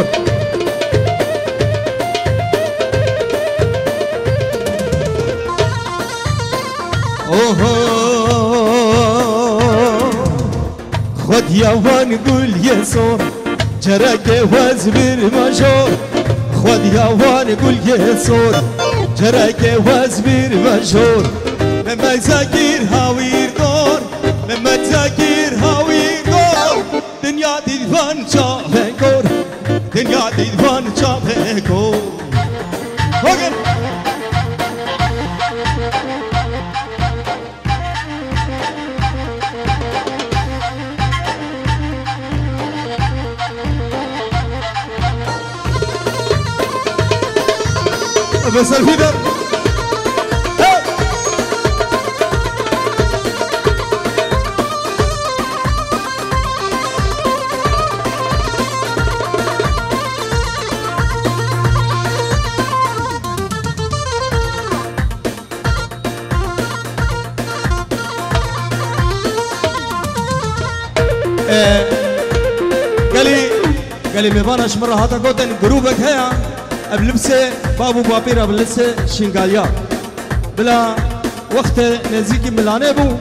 شد اوه خود یوان گل یه سور جرگ وزبیر مجور خود یوان گل یه سور جرگ وزبیر مجور ممک زگیر هاویر دار ممک زگیر بس الفيدر قال لي قال لي مبانش مره هذا قدن جروبك هيا. بلبسه بابو بابيرا بلبسه شنقاليا بلا وقت نزيكي ملانه بو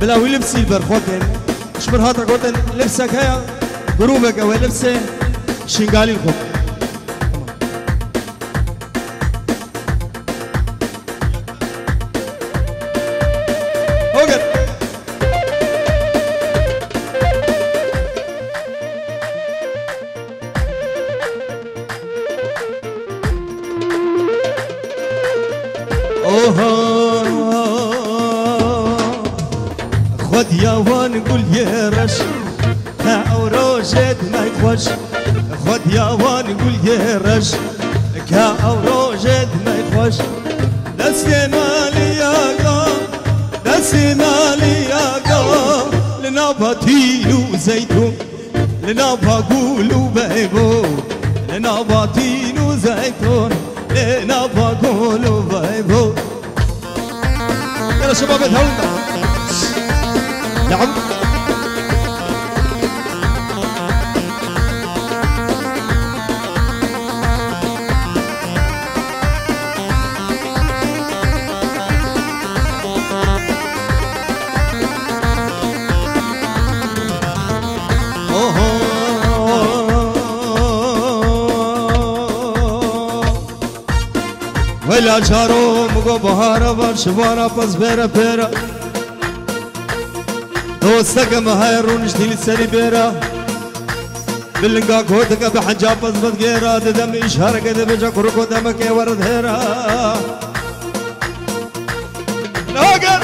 بلا ولبسي البرخوتن شمر هذا قدن لبسك هيا جروبك أو لبسه شنقالي الخوت جارو مگو بهارا بر شوارا پس بیرا پیرا دوستك ما هاي رونش ديل سري بيرا بلنقا كودك بحجاب بس بتغيرا دم إشهار كده بجا كركو دمك ورد هيرا ناقر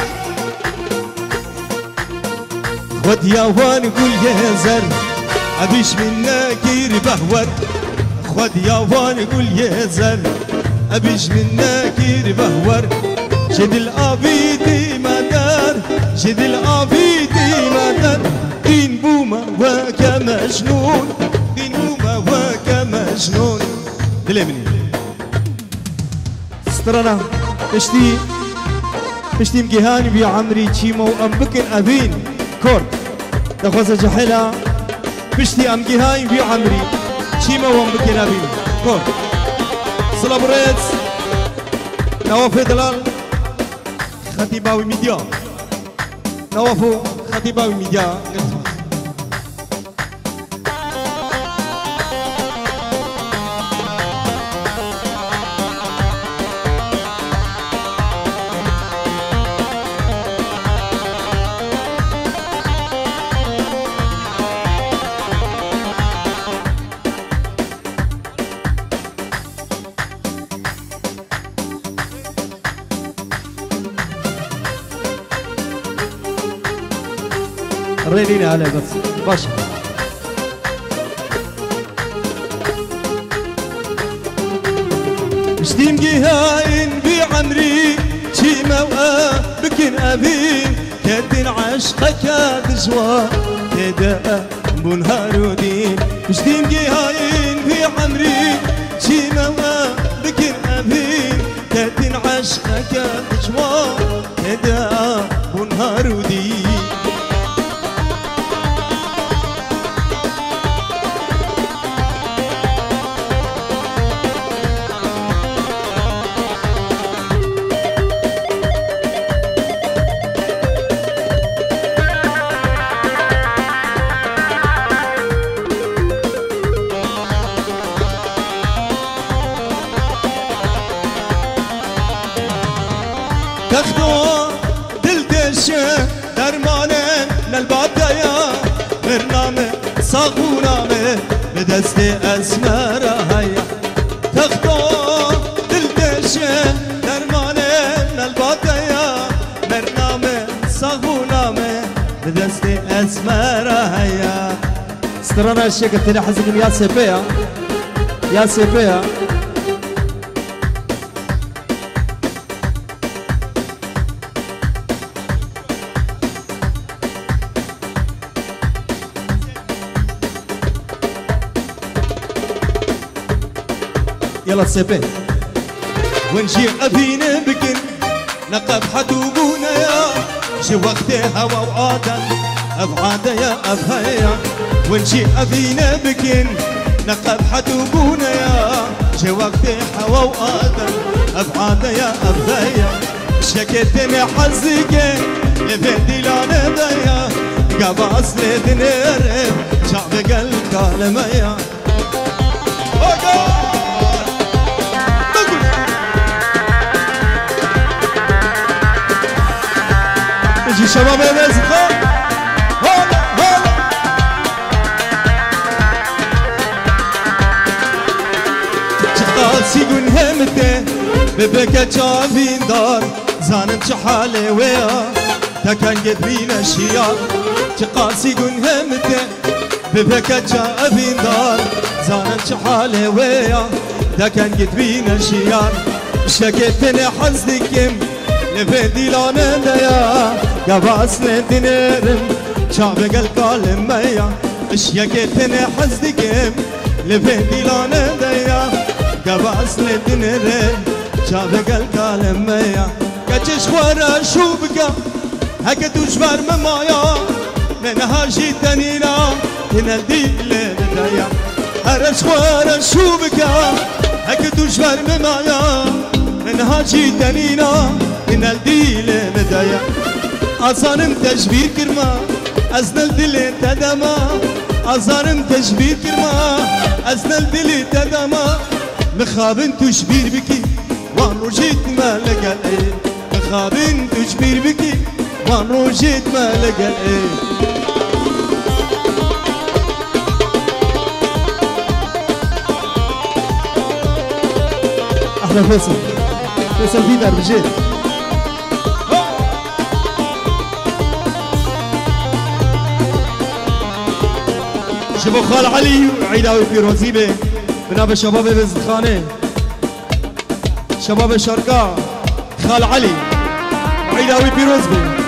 خد يا وان قول يا زر أبيش منك بهور خد يا وان قول يا زر أبيش منك بهور. شد الأبيدي مدار شد الأبيدي مدار دين بوما وك مجنون. دين بوما وك مجنون. دلمني سترنا اشتي اشتي مجهاني بيا عمري تشيمو أم بكن أبين كورد دخوز جحلا بشتي أم بيا عمري تشيمو أم بكن أبين كورد سلابريتس نوافي دلال خطيباوي ميديا نوافو خطيباوي ميديا رينيني عليه بس باشا شتيم جهاين بعمري موقع بكن أبين كدن عشقك دجوا كدا بنهار ودين. شتيم جهاين بعمري موقع بكن أبين كدن عشقك دجوا دست اسمره هیا تخدو دل دشه درمانه نلباته یا برنامه صاغونامه به دست اسمره هیا سترانا الشيخ حزقم يا سيبيا يا سيبيا يلا سيبي ونجي أبينا بكن نقب حدوبونا يا. شي وقت هوا وآدم أبعاد يا أبهيا ونجي أبينا بكن نقب حدوبونا يا. شي وقت هوا وآدم أبعاد يا أبهيا شكتني حزقي لفدي لانا ضيا قباس لدنير شعب قلب كالميا Oh, God! نجي شباب يا رزقة هلا هلا قاسي قن همته ببكى جابين دار زانم حاله ويا تكن قد بين اشياء قاسي قن همته ببكى جابين دار زانم حاله ويا تكن قد بين اشياء شكتني حزدكم لفدي لانا ديا قباس لدنيرم شعب قل قال ميا اشيكتني حزدكم لفدي لانا ديا. قباس لدنيرم شعب قل قال ميا كتش خورا شو بقى؟ هكا تجبر ممايا. من هاجي تنينا تنالدي لديا هرش خورا شو بقى؟ هكا تجبر ممايا. من هاجي تنينا من الديل مدايا أزانم تجبير كرما أزن الدل تدما أزانم تجبير كرما أزن الدل تدما مخابن تجبير بكي وان رجيت ما لقى إيه مخابن تجبير بكي وان رجيت ما إيه أحلى فيصل فيصل فينا رجال شباب خال علي وعيداوي فيروزي بيه بناب شباب بزخانه شباب الشرقاء خال علي عيداوي بيروز بي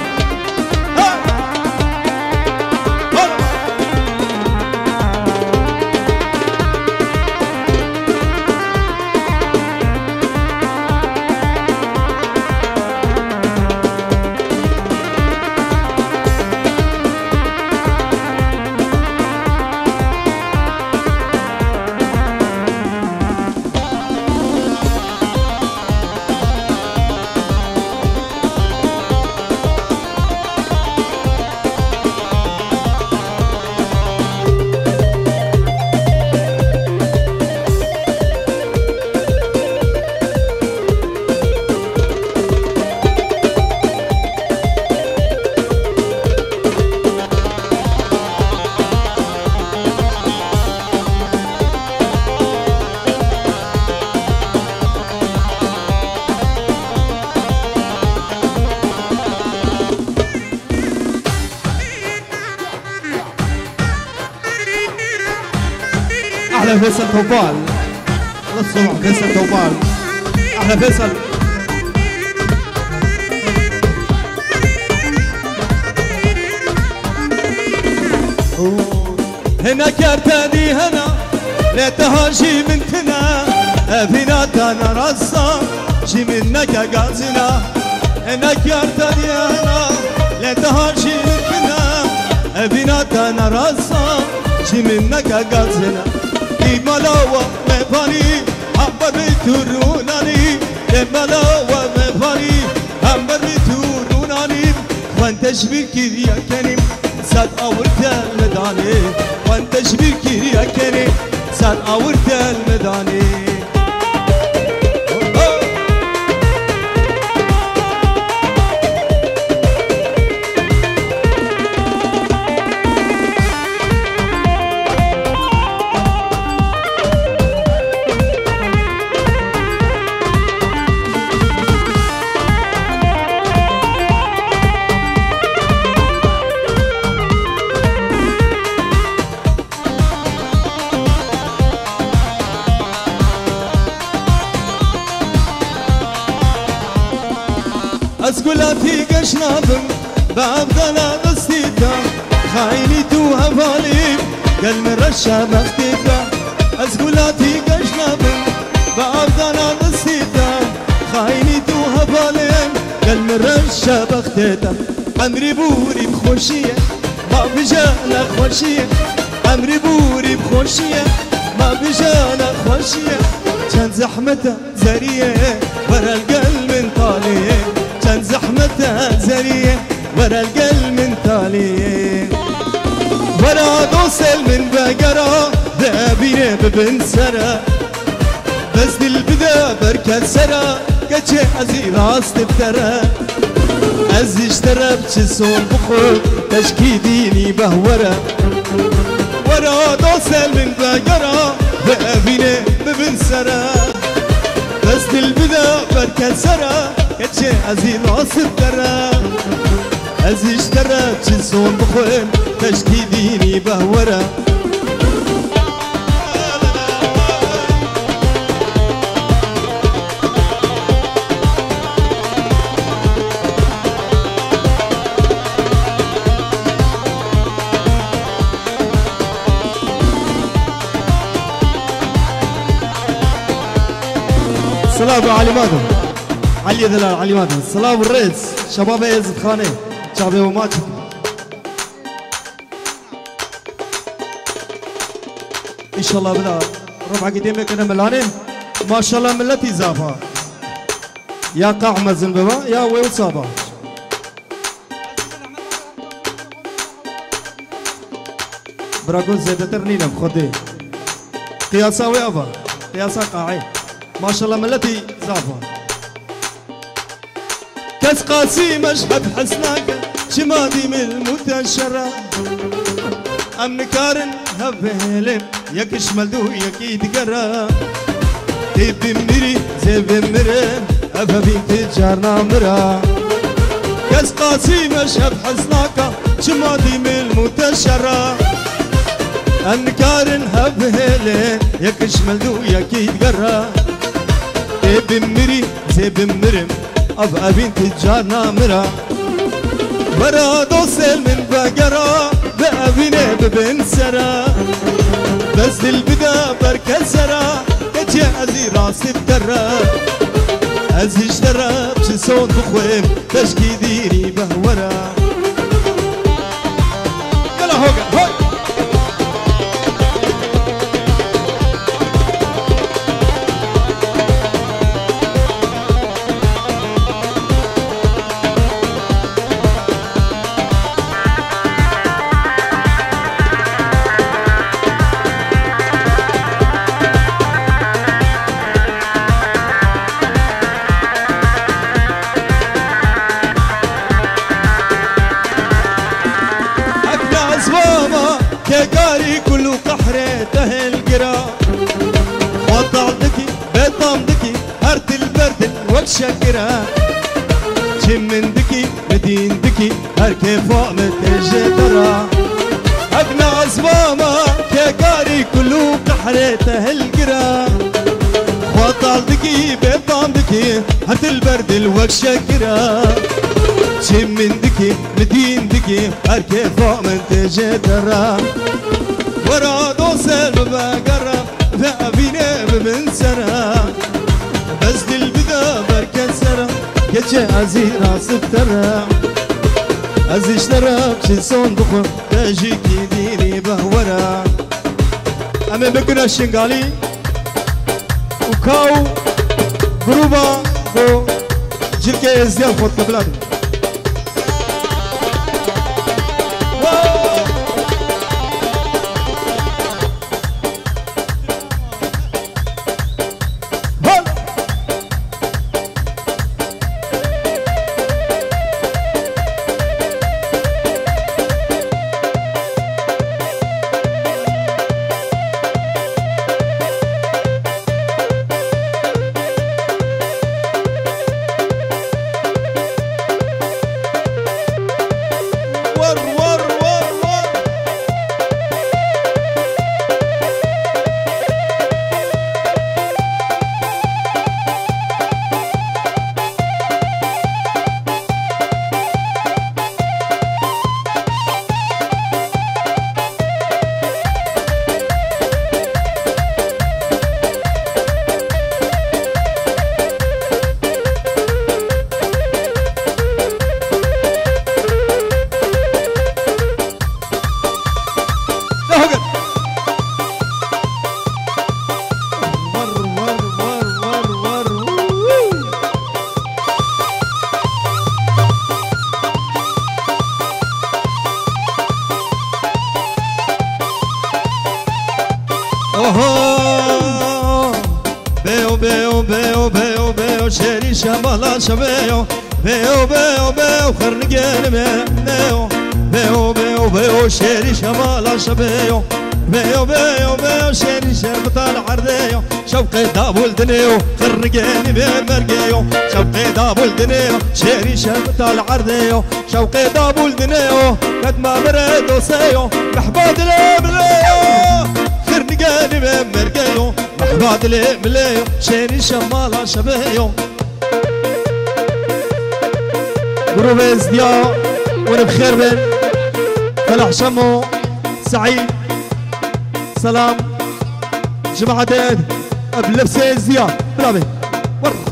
فيصل طوبال الله فيصل طوبال أحلى فيصل. هنا كرتني هنا لا تهاجي بنتنا ابينا تانا رصا جي منك قازنا هنا كرتني هنا لا تهاجي بنتنا ابينا تانا رصا جي منك قازنا في ملاوة مفاني أمبر بتوروناني ملاوة مفاني أمبر بتوروناني وانت شبير كيريا كريم ساد أورت المداني وانت شبير كيريا كريم ساد أورت المداني من رشا مختيتا أسقلاتي قشنابم بابدنا قصيتا خايني تو هفاليم قل من رشا بختيتا عمري بوري بخوشية ما بجانا خوشية عمري بوري بخوشية ما بجانا خوشية كان زحمته زرية ورا دوسل من بقرة ذابينة ببن سرا بس دل بدا بركة سرا كتشي عزي راس تبترى از اشترى بجسون بخور تشكي ديني بهورة. ورا دوسل من بقرة ذابينة ببن سرا بس دل بدا بركة سرا كتشي عزي راس تبترى از اشترى بجسون بخور تشكي ديني بهورة السلام علي مادن. علي دلال علي مادن. السلام الرئيس شباب يزد خاني وماتش ان شاء الله بلا ربع قديمك أنا ملانين ما شاء الله ملتي زافا يا قاع مزن بابا يا ويل صابا براكون زيادة ترنينا بخدي قياسا ويابا قياسا قاعي ما شاء الله ملتي زافا كاس قاسي مشهد حسناك شمادي من المتشرة أمن كارن هبهلم يكش ملدو يكيد قرا تيب مري زيب مري أبا بنت جارنا مرا كاس قاسي مشهد حسناك شمادي من المتشرة أمن كارن هبهلم يكش ملدو يكيد قرا تيب مري زيب مرم أب أبين تجارنا مرا برا دوسل من بقرا بأبينه ببن سرا. بس دل بدا بركة سرا كتي أزي راسي بترا أزي اشترا بشي صوت بخويم تشكي ديري بهورا كل قحرة تهل قرا وطعتكي بطعمتكي هرت البرد والشكرا شم من دكي مدين دكي هر كيف متجدرا أكنا أزواما كقاري كل قحرة تهل قرا وطعتكي بطعمتكي هرت البرد والشكرا شم من دكي مدين دكي هركي فوق من تجدرا ورا دوسل بقرا ذابيني بمن سرا بس دل بدا بركة سرا يجي عزي راس بترا عزي اشترى بشي صندوق تاجي ديني بهورا أما بكنا الشنغالي وكاو جروبا بو جلكي ازديان فوت بلادي اوه شمالا شبيو بيو بيو بيو شيري شربط العرديو شوقي دابول دنيو خرقيني بمرقيو شوقي دابول دنيو شيري شربط العرديو شوقي دابول دنيو قد ما برد وسيو محباد الابليو خرقيني بمرقيو محباد الابليو شيري شمالا شبيو. جروب ازدياء وأنا بخير بن فلاح شمو. سعيد. سلام. جماعة ديد بلبسة ازدياء برافو.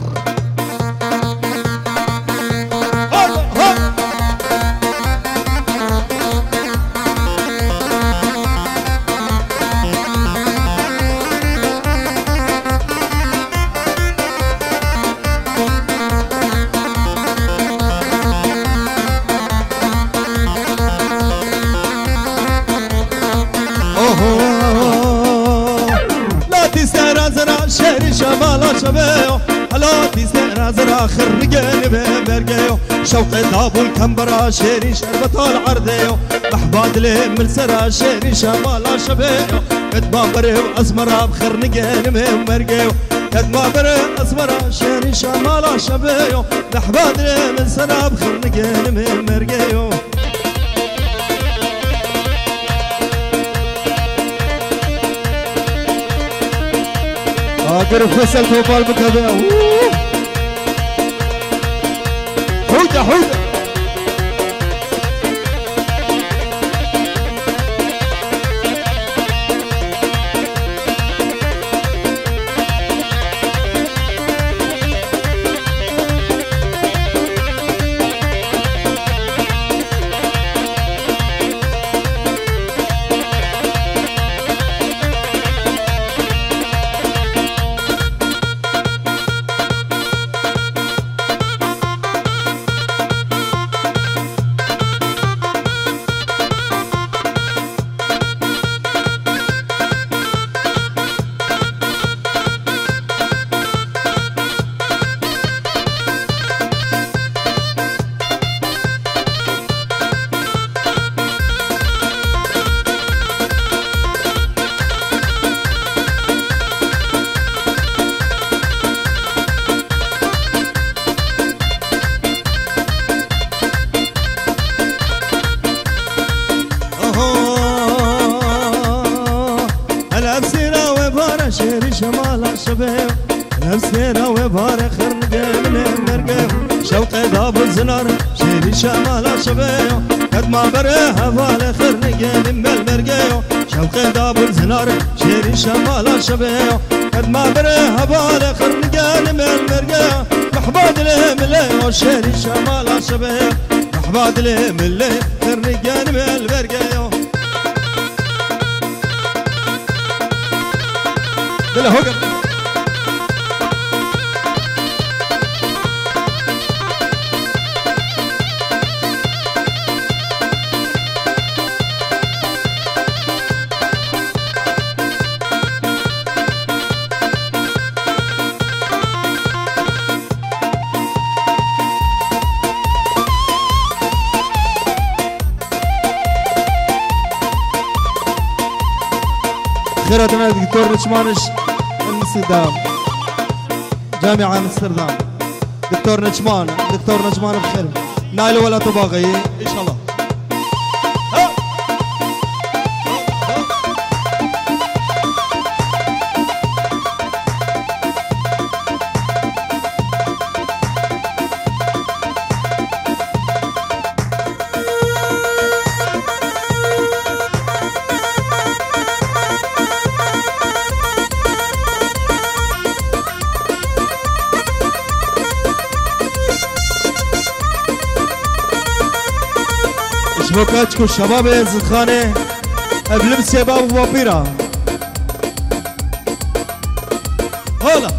شمال شبيو لا تستهرى زرع خرقين ببرقيو شوقي دابو الكمبرة شيري شربة العرديو. محباد لي من سرى شيري شمال شبيو. قد ما بريو اسمرا بخرنقين ببرقيو قد ما بريو اسمرا شيري شمال شبيو. محباد لي من سرى بخرنقين ببرقيو قرب فيصل توبال بكذا حودة حودة أوه. أنا بسيرة وبارة خرقة من المرقة شوقي داب الزنار شيري شمال الشباب قد ما بريها فالي خرقة من المرقة شوقي داب الزنار شيري شمال الشباب قد ما بريها فالي خرقة من المرقة محباد لهم اللي شيري شمال الشباب محباد لهم اللي خرقة من المرقة دلا هوجن الدكتور نشمانش أمستردام جامعة أمستردام. دكتور نجمان دكتور نجمان بخير. نايل ولا طباغي ان شاء الله شبكاتكم الشباب يا زخانة بلبس يا باب وبيرة هلا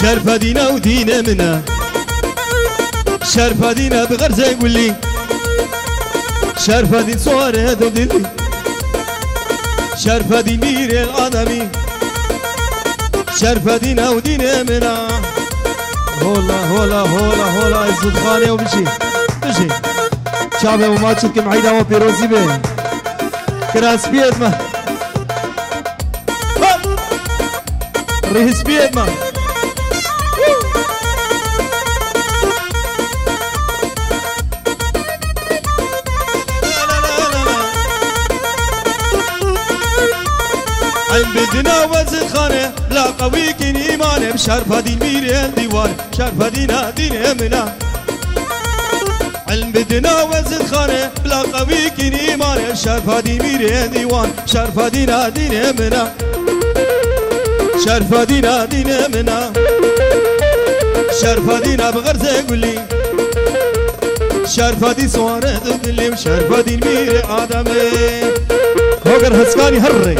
شرفة دينا ودينا منا شرفة دينا بغرزة يقول شرفة دين صورة دلي شرفة دين مير الآدمي شرفة دينا ودينا منا هولا هولا هولا هولا عزت خاني وبشي بشي. شعبي وما تشكم عيدا وبيروزي به كراس بيد ما. ريس بيد ما. بدنا وزن خانه لا قوي كن ايمانه بشرف دين مير الديوان شرف دينا دين منا علم بدنا وزن خانه بلا قوي كن ايمانه شرف دين مير الديوان شرف دينا دين منا شرف دينا دين منا شرف دينا بغرزه قولي شرف دي سواره دلي وشرف دين مير آدمي هوگر هسکانی هر هولا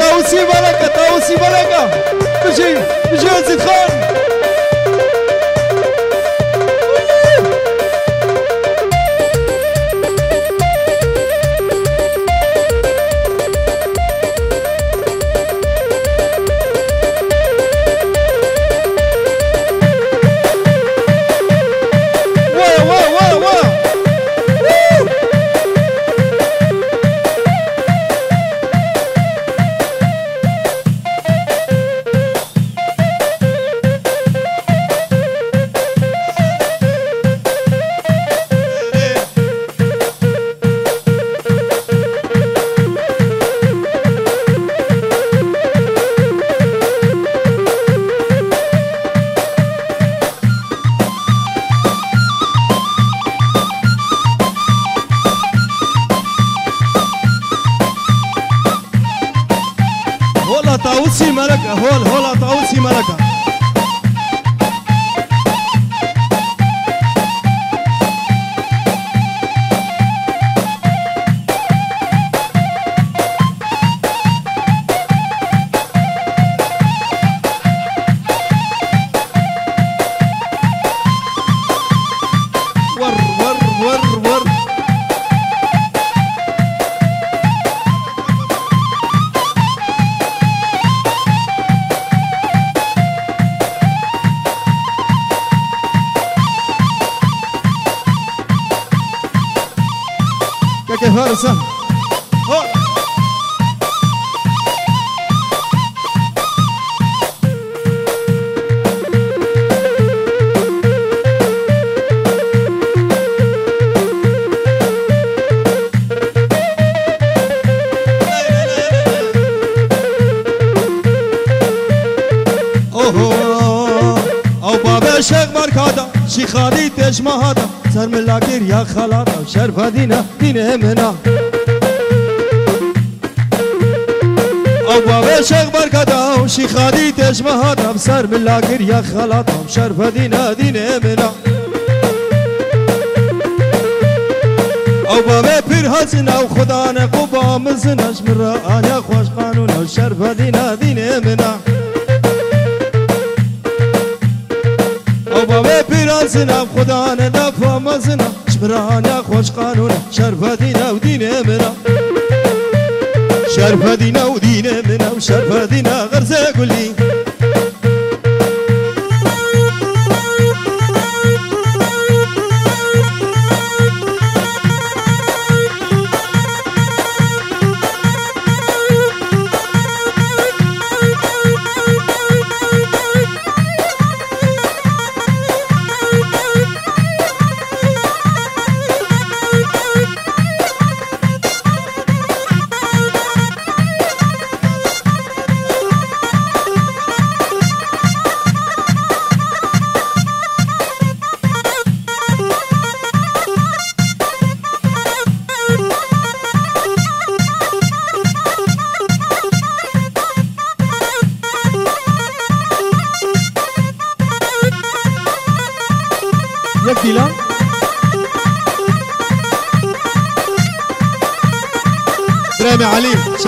تاوسي ملكة تاوسي ملكة بشي بشي عزت خان. بابا شيخ بركاتا شي خالي تش مهاتا سر ملاكير يا خلاطا شرف دينا دين منا أو بابا شيخ بركاتا شي خالي تش مهاتا سر ملاكير يا خلاطا شرف دينا دين منا أو بابا پیر حسنا و خدا نه قبا مزنش مرا آنیا خوش قانون شرف دینا دین منا أو بابا پیر حسنا و خدا نه دفا مزنا شمرا آنیا خوش قانون شرف دینا و دین منا شرف دینا و دین منا و شرف دینا غرزه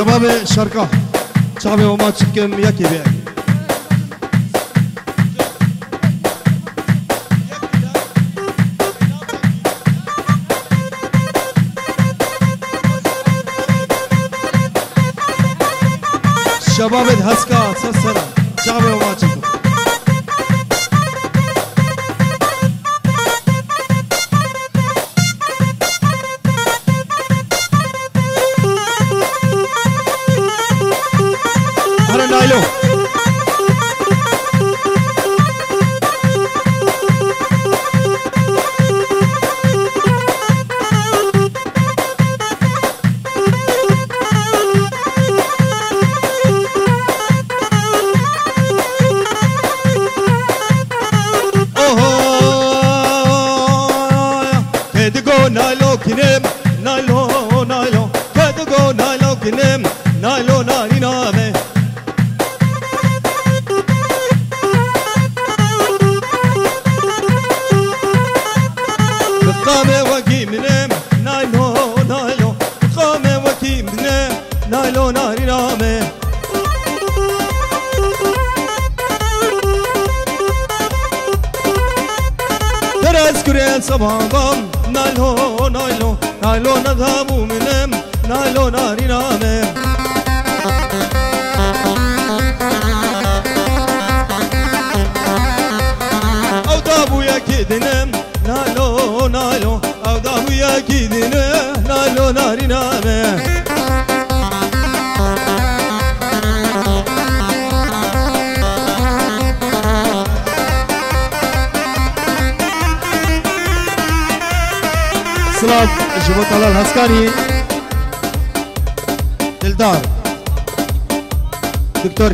شباب شرقة شعبي وما تشكم يكي بيك شباب الهسكات سلسلة شعبي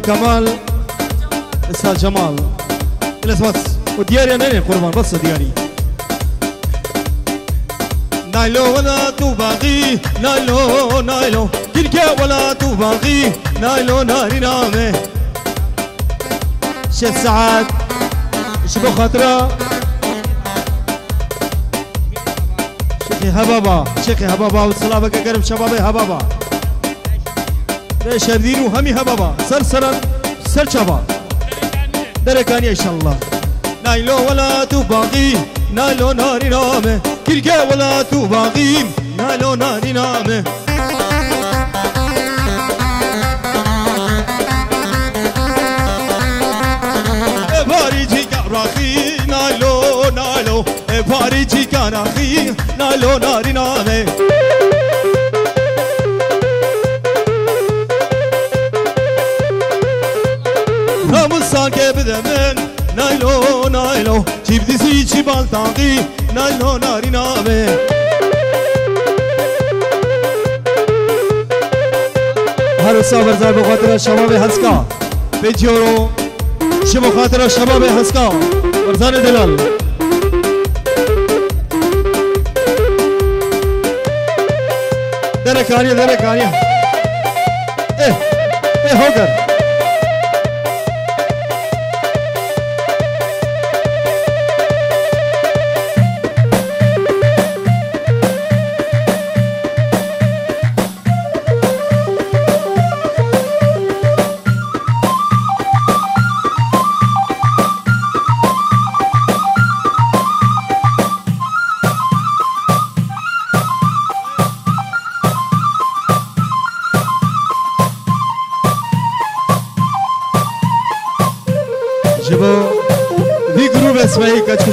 كمال أستاذ جمال. بس بس ودياري أنا قربان بس دياري. نايلو ولا تباغي نايلو نايلو. كركا ولا تباغي نايلو ناري نامه شيخ سعد شبو خاطرة. شيخي هبابا شيخي هبابا والسلامة قرب شبابي هبابا هردينو همي هبابا. سلسلا سل شباب دركاني ان شاء الله نايلو ولا تباغي نايلو ناري نامه. كركا ولا تباغي نايلو ناري نامه باريجي كراخي نايلو نايلو باريجي كراخي نايلو ناري نامه. Namusan ke bidemen Nailo nailo Çip disi çip altangi Nailo narina be هر صابر زار بخاطر شباب هسکا بجورو شب بخاطر شباب هسکا ورزان دلال درکانیه درکانیه اه اه هوگر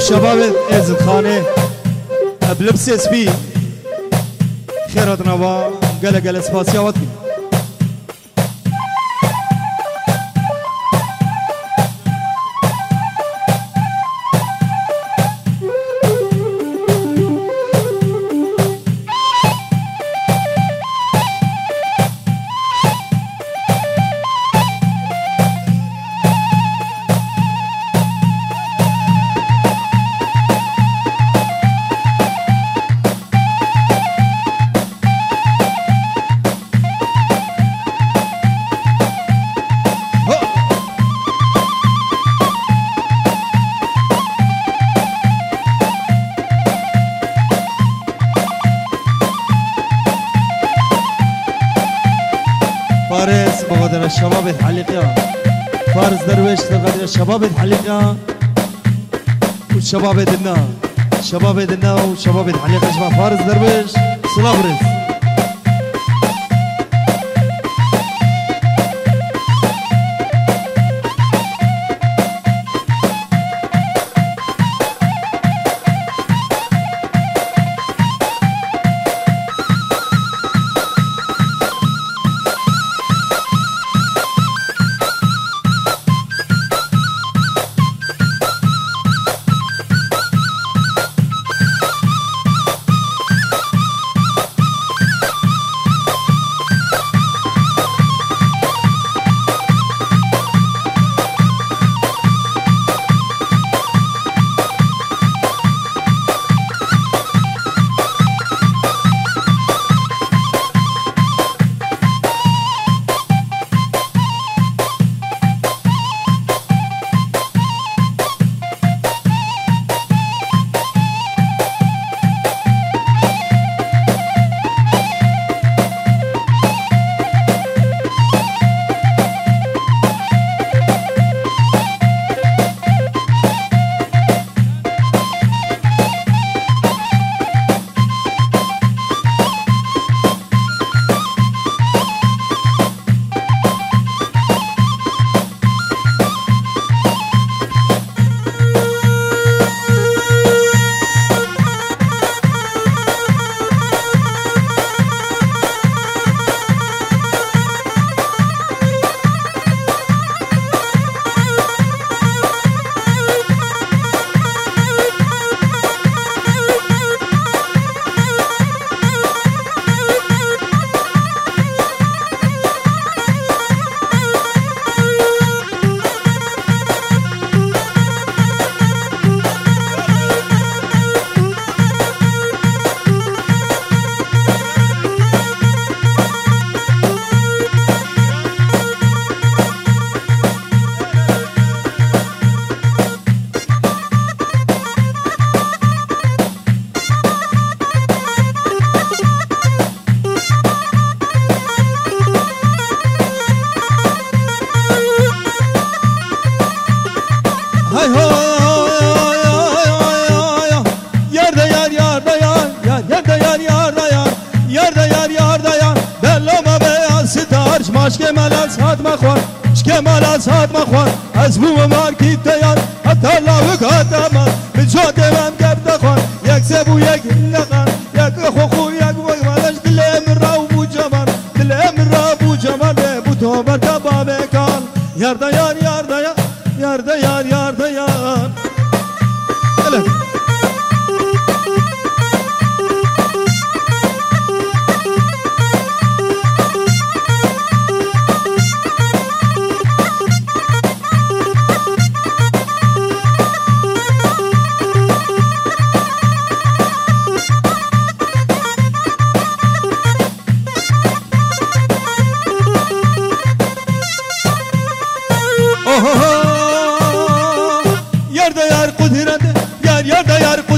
الشباب ازد خانه بلبس اسبي خيرات نوا قال قال اسباسيا الشباب يتحلقها فارس درويش بقدر الشباب يتحلقها والشباب يدنا الشباب يدنا والشباب يتحلقها شباب فارس درويش. صلابرس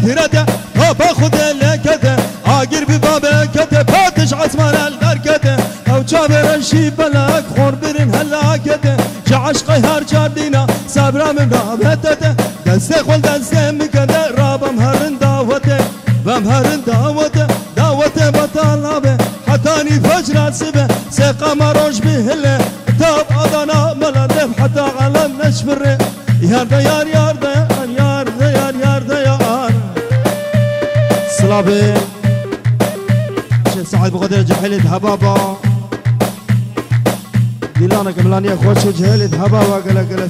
yar kudrete Kapa khude lekete Agir bi babekete Patiş asman el garkete Ev çaveren şi belek Khor birin helakete Ji aşkı her çardina Sabra min rabetete Deste khol deste mikede Rabam herin davete Bem herin davete Davete batalabe Hatani fecrat sibe Seqama roj bihile Tab adana meladef Hatta alem neşfirre صلابي شيخ سعد بقدر جحيلة هبابا ديلانا كملانية خوش جهيلة هبابا قال قال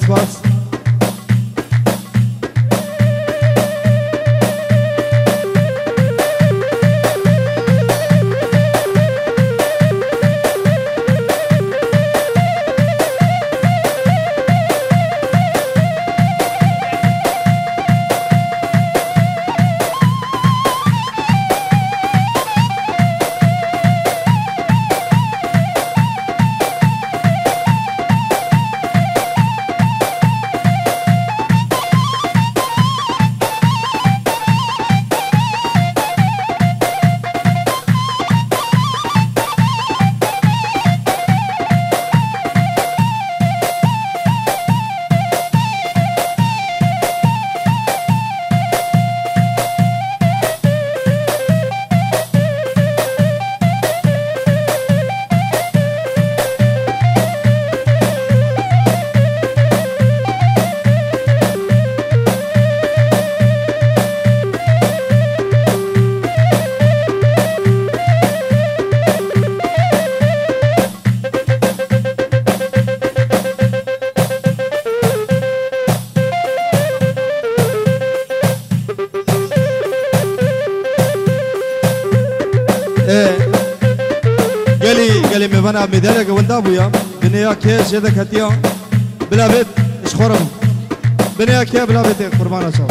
قالي مي بنا مدارك وندا أبويا. بنيا كيش يدك هتيا بلا بيت اش خرم بنيا كيا بلا بيت قربان شاء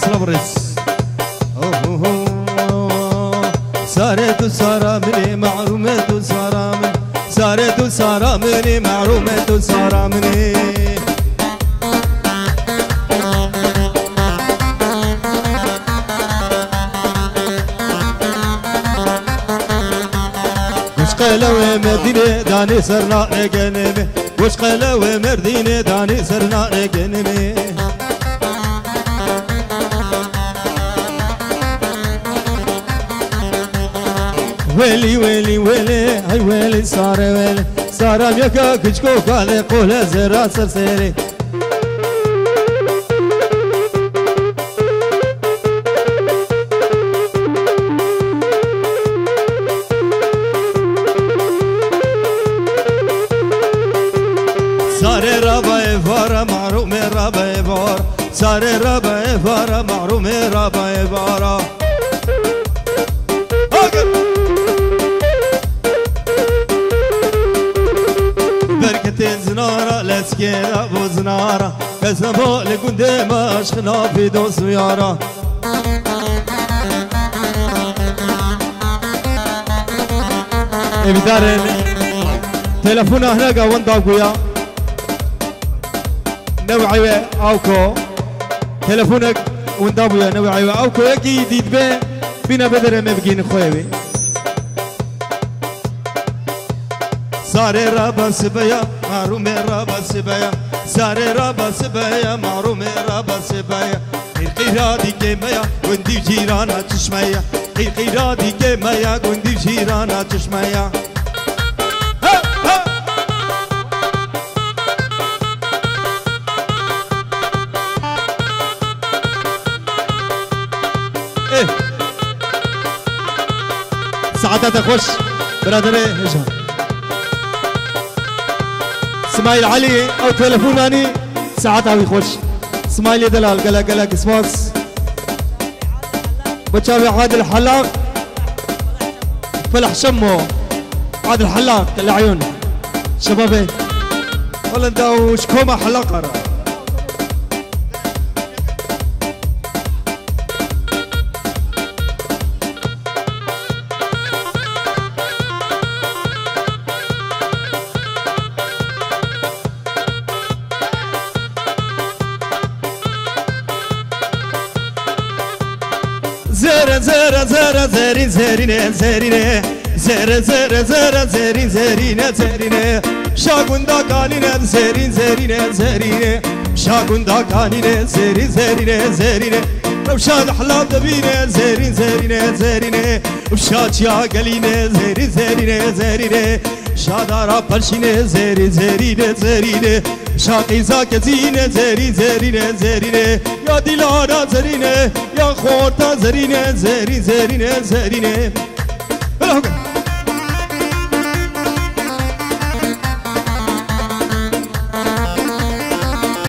Flores. کالی قول زیرا سرسری سر ربای وار معروم ربای بار سر ربای وار معروم ربای بارا بركتين زنارة لسكينا ابو زنارة بزما لگونده مشخنا فی دوست و یارا ايفيدارن تلفون هناك وين داقويا نوعي اوكو تلفونك وين دابويا نوعي اوكو يكي ديد به بينا بدر مبقين خويوي ساري رابا سبايا معروم رابا سبايا ساري رابا سبايا معروم رابا سبايا قيرادي كيميا وندي جيرانا تشميا قيرادي كيميا وندي جيرانا تشميا سعادتك خوش برادري هجان اسماعيل علي أو تلفوناني ساعتها خوش. اسماعيل دلال قلا قلا قسماس بتشاوي عادل حلاق. فلح شمو. عادل حلاق العيون شبابي والله انت وش كوما حلاقه zerin zerine zerine. Zere zere zere zerin zerine zerine. Şagunda kanine zerin zerine zerine. Şagunda kanine zerin zerine zerine. Şad ahlam debine zerin zerine zerine. Şad ya geline zerin zerine zerine. Şadara perşine zerin zerine zerine. Şad izak ezine zerin zerine zerine. دیلارا زرینه یا خورتا زرینه زرین زرینه زرینه.